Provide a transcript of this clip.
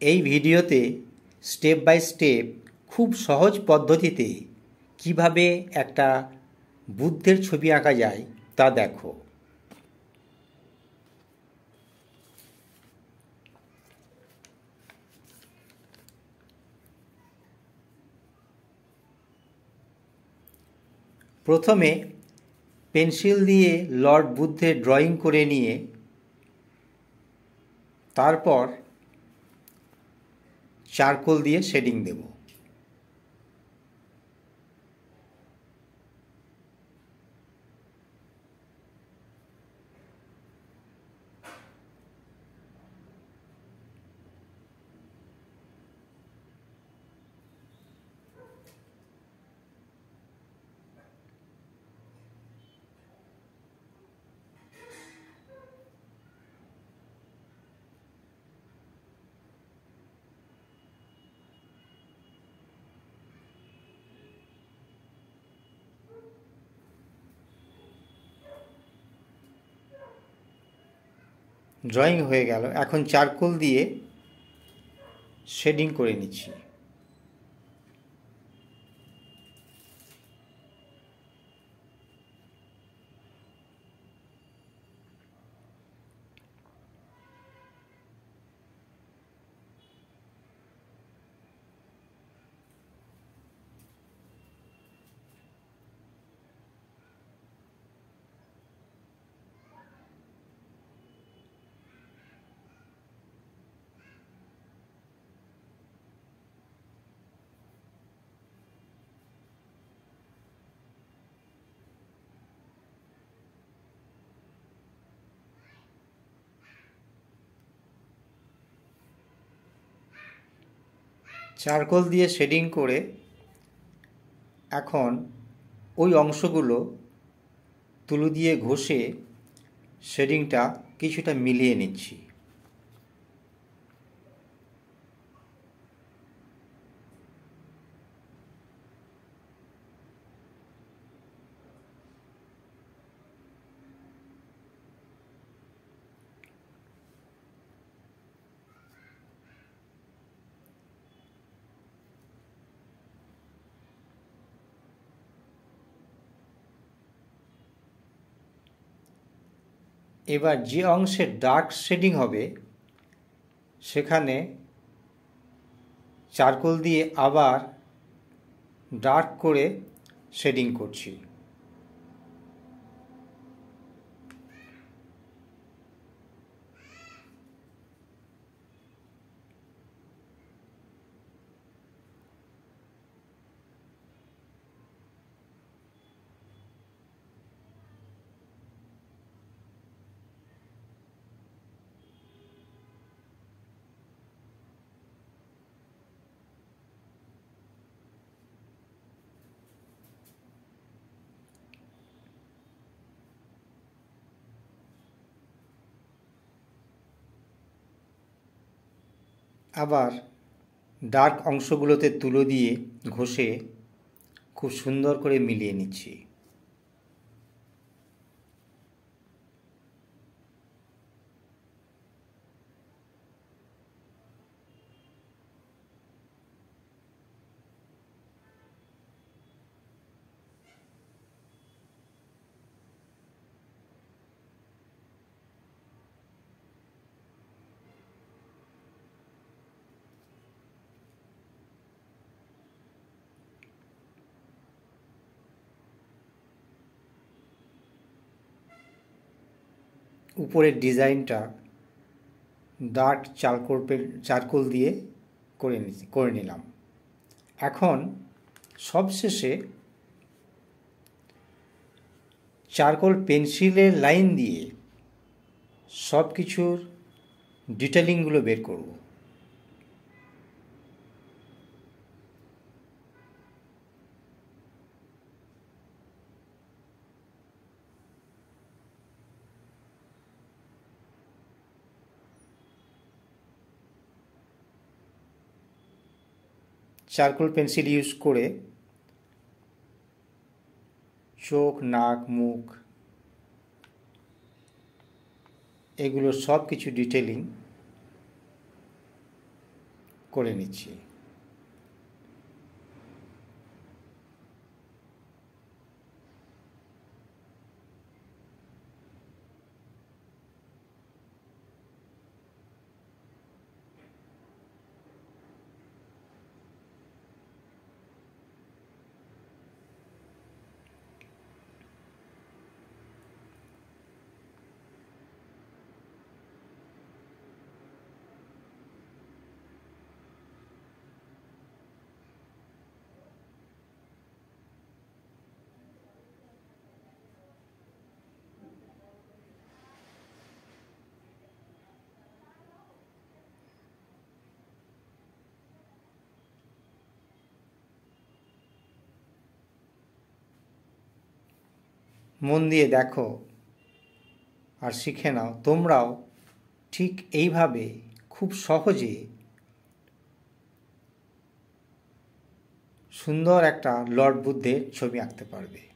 এই ভিডিওতে step by step খুব সহজ পদ্ধতিতে কীভাবে একটা বুদ্ধের ছবি আঁকা যায় তা দেখো। প্রথমে পেন্সিল দিয়ে লর্ড বুদ্ধের ড্রয়িং করে নিয়ে তারপর চারকোল দিয়ে শেডিং দেব। ড্রয়িং হয়ে গেল। এখন চারকোল দিয়ে শেডিং করে নিচ্ছি। চারকোল দিয়ে শেডিং করে এখন ওই অংশগুলো তুলো দিয়ে ঘষে শেডিংটা কিছুটা মিলিয়ে নিচ্ছি। এবার যে অংশে ডার্ক শেডিং হবে সেখানে চারকোল দিয়ে আবার ডার্ক করে শেডিং করছি। আবার ডার্ক অংশগুলোতে তুলো দিয়ে ঘষে খুব সুন্দর করে মিলিয়ে নিচ্ছি। উপরের ডিজাইনটা ডার্ক চারকোল চারকোল দিয়ে করে করে নিলাম। এখন সবশেষে চারকোল পেন্সিলের লাইন দিয়ে সব কিছুর ডিটেলিংগুলো বের করব। চারকোল পেন্সিল ইউজ করে চোখ নাক মুখ এগুলো সব কিছু ডিটেলিং করে নিচ্ছি। মন দিয়ে দেখো আর শিখে নাও। তোমরাও ঠিক এইভাবে খুব সহজে সুন্দর একটা লর্ড বুদ্ধের ছবি আঁকতে পারবে।